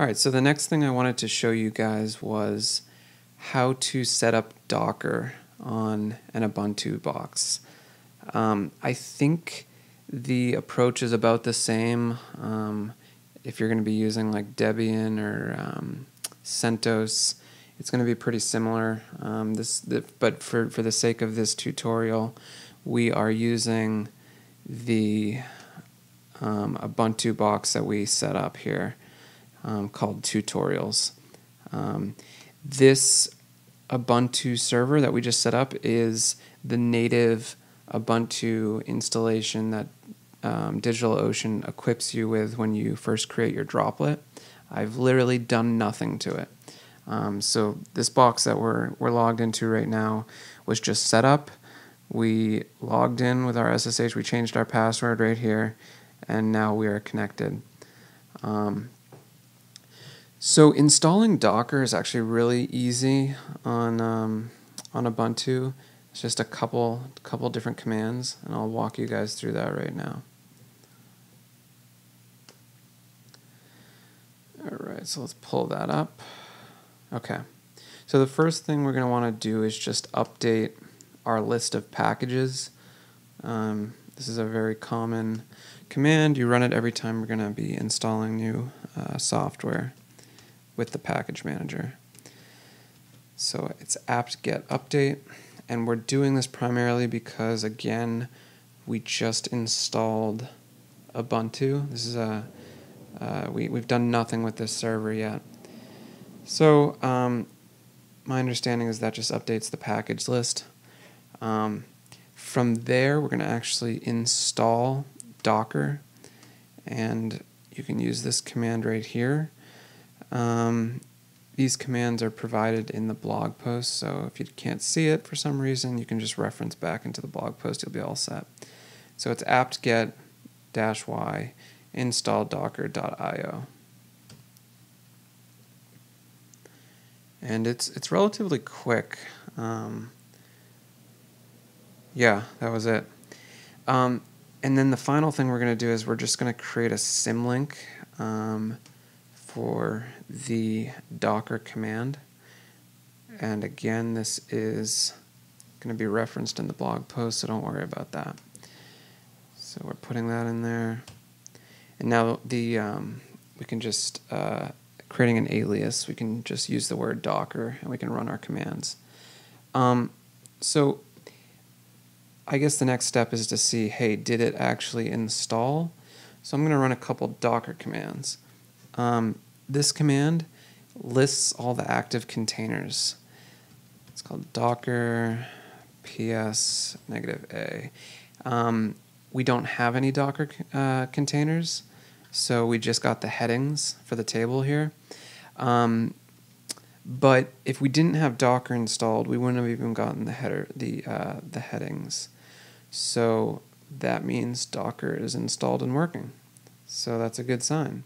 All right, so the next thing I wanted to show you guys was how to set up Docker on an Ubuntu box. Um, I think the approach is about the same um, if you're going to be using like Debian or um, CentOS. It's going to be pretty similar. Um, this, the, but for, for the sake of this tutorial, we are using the um, Ubuntu box that we set up here um, called tutorials. Um, this Ubuntu server that we just set up is the native Ubuntu installation that um, DigitalOcean equips you with when you first create your droplet. I've literally done nothing to it. Um, so this box that we're, we're logged into right now was just set up. We logged in with our SSH, we changed our password right here, and now we are connected. Um, so installing Docker is actually really easy on um, on Ubuntu. It's just a couple couple different commands, and I'll walk you guys through that right now. All right, so let's pull that up. Okay, so the first thing we're going to want to do is just update our list of packages. Um, this is a very common command. You run it every time we're going to be installing new uh, software with the package manager. So it's apt get update, and we're doing this primarily because again, we just installed Ubuntu. This is a uh, we we've done nothing with this server yet. So um, my understanding is that just updates the package list. Um, from there, we're going to actually install Docker, and you can use this command right here. Um, these commands are provided in the blog post, so if you can't see it for some reason, you can just reference back into the blog post, you'll be all set. So it's apt-get dash y install docker.io. And it's it's relatively quick. Um, yeah, that was it. Um, and then the final thing we're going to do is we're just going to create a symlink um, for the docker command. And again, this is going to be referenced in the blog post, so don't worry about that. So we're putting that in there. And now the um, we can just, uh, creating an alias, we can just use the word docker and we can run our commands. Um, so I guess the next step is to see, hey, did it actually install? So I'm going to run a couple docker commands. Um, this command lists all the active containers. It's called docker ps negative a. Um, we don't have any docker uh, containers, so we just got the headings for the table here. Um, but if we didn't have Docker installed, we wouldn't have even gotten the header, the uh, the headings. So that means Docker is installed and working. So that's a good sign.